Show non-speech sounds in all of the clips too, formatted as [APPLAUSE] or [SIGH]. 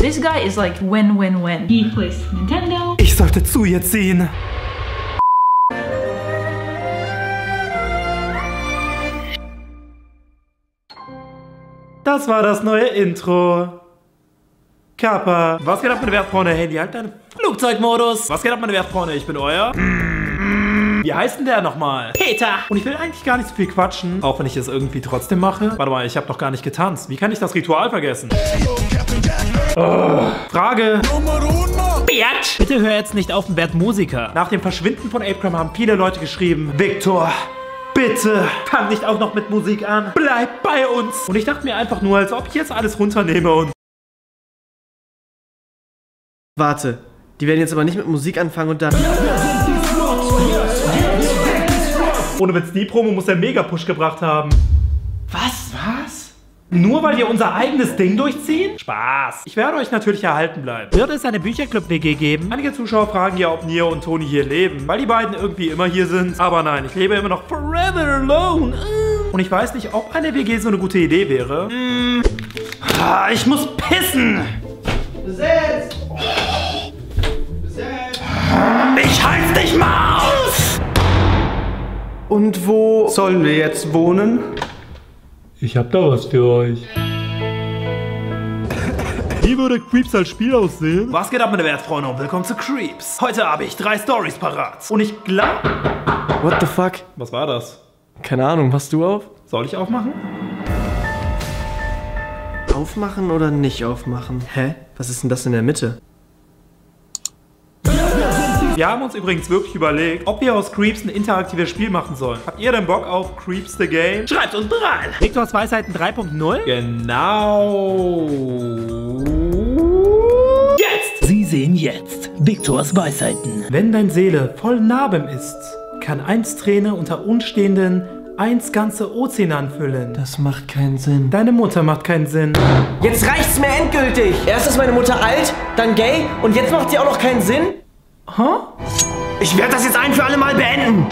This guy is like win-win-win. He plays Nintendo. Ich sollte zu ihr ziehen. Das war das neue Intro. Kappa. Was geht ab, meine Wertfreunde? Handy, halt deinen Flugzeugmodus. Was geht ab, meine Wertfreunde? Ich bin euer... Wie heißt denn der nochmal? Peter. Und ich will eigentlich gar nicht so viel quatschen, auch wenn ich es irgendwie trotzdem mache. Warte mal, ich habe noch gar nicht getanzt. Wie kann ich das Ritual vergessen? Oh. Frage. Bert. Bitte hör jetzt nicht auf den Bert Musiker. Nach dem Verschwinden von Apecram haben viele Leute geschrieben, Victor, Bitte, fang nicht auch noch mit Musik an. Bleib bei uns. Und ich dachte mir einfach nur, als ob ich jetzt alles runternehme und... Warte, die werden jetzt aber nicht mit Musik anfangen und dann... Ohne Witz, die Promo muss der Mega-Push gebracht haben. Was? Was? Nur weil wir unser eigenes Ding durchziehen? Spaß. Ich werde euch natürlich erhalten bleiben. Wird es eine Bücherclub-WG geben? Einige Zuschauer fragen ja, ob Nia und Toni hier leben, weil die beiden irgendwie immer hier sind. Aber nein, ich lebe immer noch forever alone. Und ich weiß nicht, ob eine WG so eine gute Idee wäre. Hm. Ah, Ich muss pissen. Besetzt! Und wo sollen wir jetzt wohnen? Ich hab da was für euch. Wie würde Creeps als Spiel aussehen? Was geht ab, meine Wertfreunde und willkommen zu Creeps. Heute habe ich drei Stories parat. Und ich glaube... What the fuck? Was war das? Keine Ahnung, machst du auf? Soll ich aufmachen? Aufmachen oder nicht aufmachen? Hä? Was ist denn das in der Mitte? Wir haben uns übrigens wirklich überlegt, ob wir aus Creeps ein interaktives Spiel machen sollen. Habt ihr denn Bock auf Creeps the Game? Schreibt uns rein! Viktors Weisheiten 3.0? Genau. Jetzt! Sie sehen jetzt Viktors Weisheiten. Wenn dein Seele voll Narben ist, kann eins Träne unter Unstehenden eins ganze Ozean anfüllen. Das macht keinen Sinn. Deine Mutter macht keinen Sinn. Jetzt reicht's mir endgültig! Erst ist meine Mutter alt, dann gay und jetzt macht sie auch noch keinen Sinn? Hä? Ich werde das jetzt ein für alle Mal beenden!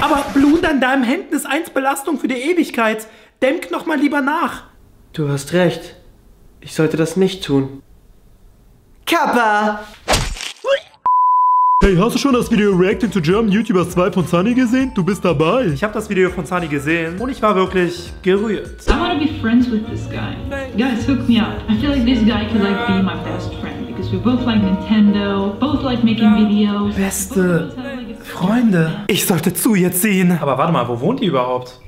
Aber Blut an deinem Händen ist eins Belastung für die Ewigkeit. Denk noch mal lieber nach. Du hast recht. Ich sollte das nicht tun. Kappa! Hey, hast du schon das Video Reacting to German YouTubers 2 von Sunny gesehen? Du bist dabei. Ich habe das Video von Sunny gesehen und ich war wirklich gerührt. I want to be friends with this guy. Guys, hook me up. I feel like this guy could like be my best friend because we both like Nintendo, both like making videos. Beste Freunde. Ich sollte zu ihr ziehen. Aber warte mal, wo wohnt die überhaupt?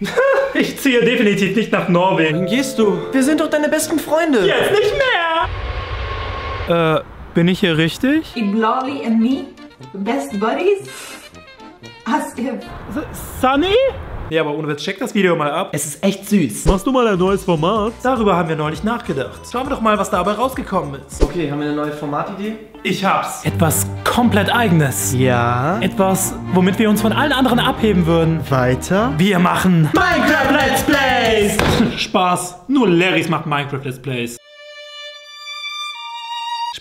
[LAUGHS] ich ziehe definitiv nicht nach Norwegen. Wohin gehst du? Wir sind doch deine besten Freunde. Jetzt nicht mehr! Äh, bin ich hier richtig? Lolly and me, best buddies? As if Sunny? Ja, aber ohne Witz, check das Video mal ab. Es ist echt süß. Machst du mal ein neues Format? Darüber haben wir neulich nachgedacht. Schauen wir doch mal, was dabei rausgekommen ist. Okay, haben wir eine neue Formatidee? Ich hab's. Etwas komplett eigenes. Ja. Etwas, womit wir uns von allen anderen abheben würden. Weiter? Wir machen Minecraft Let's Plays! [LAUGHS] Spaß. Nur Larrys macht Minecraft Let's Plays.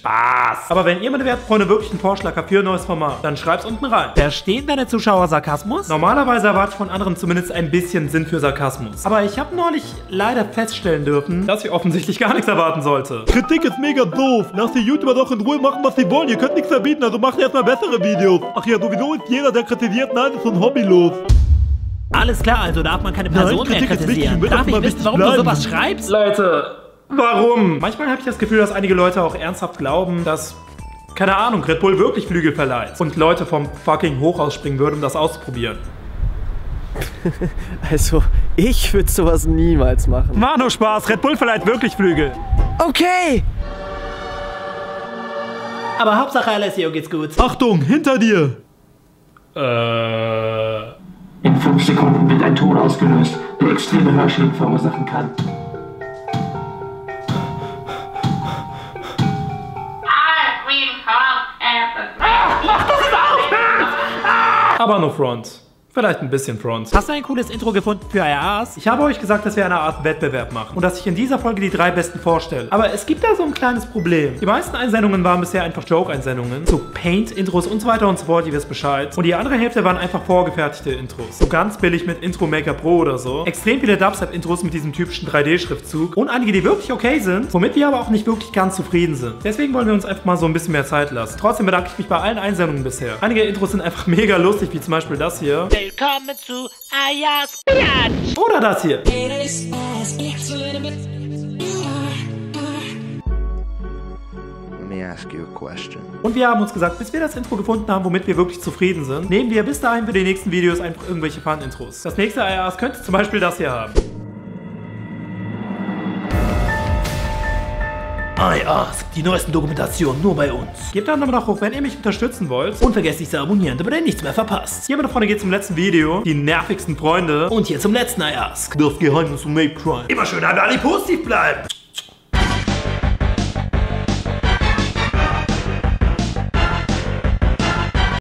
Spaß. Aber wenn ihr, meine Wertfreunde, wirklich einen Vorschlag habt für ein neues Format, dann schreibt's unten rein. Verstehen deine Zuschauer Sarkasmus? Normalerweise erwarte ich von anderen zumindest ein bisschen Sinn für Sarkasmus. Aber ich habe neulich leider feststellen dürfen, dass ich offensichtlich gar nichts erwarten sollte. Kritik ist mega doof. Lass die YouTuber doch in Ruhe machen, was sie wollen. Ihr könnt nichts verbieten, also macht erstmal bessere Videos. Ach ja, sowieso ist jeder, der kritisiert, nein, ist so ein Hobby los. Alles klar, also darf man keine Nein, Person mehr Kritik ist wichtig, kritisieren. wir Darf dürfen ich mal wissen, wichtig warum du bleiben. sowas schreibst? Leute, warum? Manchmal habe ich das Gefühl, dass einige Leute auch ernsthaft glauben, dass, keine Ahnung, Red Bull wirklich Flügel verleiht. Und Leute vom fucking Hochhaus springen würden, um das auszuprobieren. [LAUGHS] Also, ich würde sowas niemals machen. War nur Spaß, Red Bull verleiht wirklich Flügel. Okay! Aber Hauptsache Alessio geht's gut. Achtung, hinter dir. Äh. In 5 Sekunden wird ein Ton ausgelöst, der extreme Hörschäden verursachen kann. Aber no front. Vielleicht ein bisschen Front. Hast du ein cooles Intro gefunden für IAs? Ich habe euch gesagt, dass wir eine Art Wettbewerb machen und dass ich in dieser Folge die drei besten vorstelle. Aber es gibt da so ein kleines Problem. Die meisten Einsendungen waren bisher einfach Joke-Einsendungen, so Paint-Intros und so weiter und so fort, ihr wisst Bescheid. Und die andere Hälfte waren einfach vorgefertigte Intros. So ganz billig mit Intro Maker Pro oder so. Extrem viele Dubstep-Intros mit diesem typischen 3D-Schriftzug und einige, die wirklich okay sind, womit wir aber auch nicht wirklich ganz zufrieden sind. Deswegen wollen wir uns einfach mal so ein bisschen mehr Zeit lassen. Trotzdem bedanke ich mich bei allen Einsendungen bisher. Einige Intros sind einfach [LAUGHS] mega lustig, wie zum Beispiel das hier. Willkommen zu IAs Biatch! Oder das hier. Let me ask you a question. Und wir haben uns gesagt, bis wir das Intro gefunden haben, womit wir wirklich zufrieden sind, nehmen wir bis dahin für die nächsten Videos einfach irgendwelche Fun-Intros. Das nächste IAS könnte zum Beispiel das hier haben. IAs, die neuesten Dokumentationen nur bei uns. Gebt dann aber hoch, wenn ihr mich unterstützen wollt. Und vergesst nicht zu abonnieren, damit ihr nichts mehr verpasst. Hier, meine Freunde, geht zum letzten Video. Die nervigsten Freunde. Und hier zum letzten IAs. das Geheimnis um Mape Crime. Immer schön an Ali positiv bleiben.